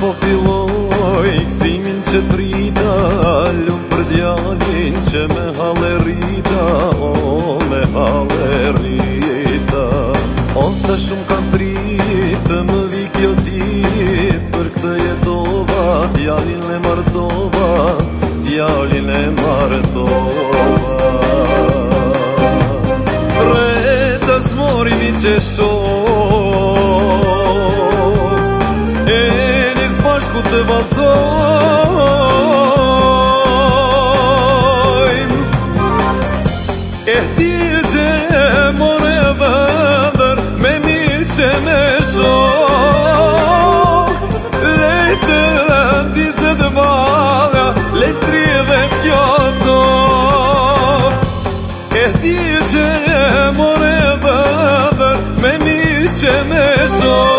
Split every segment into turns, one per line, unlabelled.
po filloj Kësimin që prita rita për djalin që me hale rita O me hale rita O se shumë kam prit Të më vikjo dit Për këtë jetova Djalin e martovat Djalin e martovat të
bazojnë E tje që more dhe dhër Me mirë që me shok Lejtë dhe disë të baga Lejtë tri dhe kjo E tje që more dhe Me mirë që me shok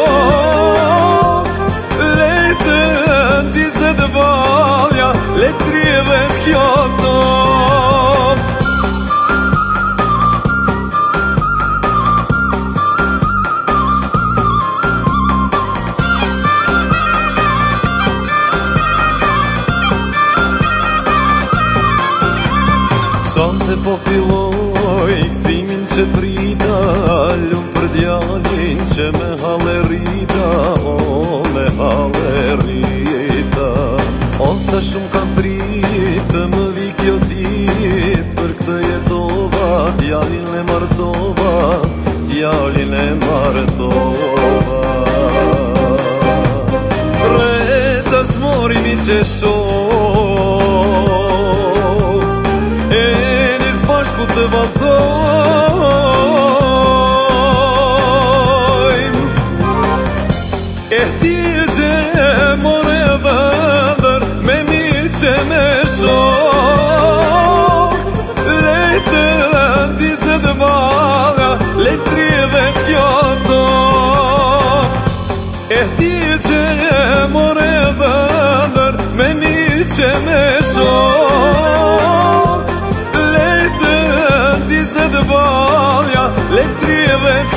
se po filloj Kësimin që prita Lumë për djallin që me halerita O me halerita O sa shumë kam pritë Më vi kjo dit Për këtë jetova Djallin e mardova Djallin e mardova
zojmë E tjeqe e more dhe dhër Me mirë që me shok Lejtë e ndisë dhe vaga Lejtë dhe kjo do E tjeqe e more dhe Me mirë që me shok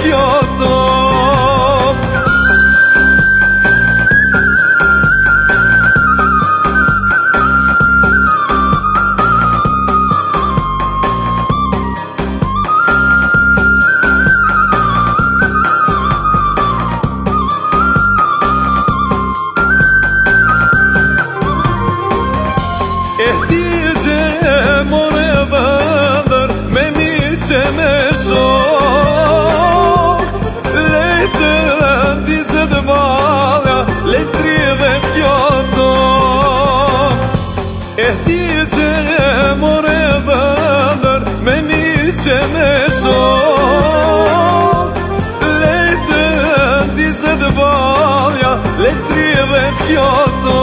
Yo. që e more bëndër me misë që me shoh lejtën t'i zedë valja lejtëri e vetë qëto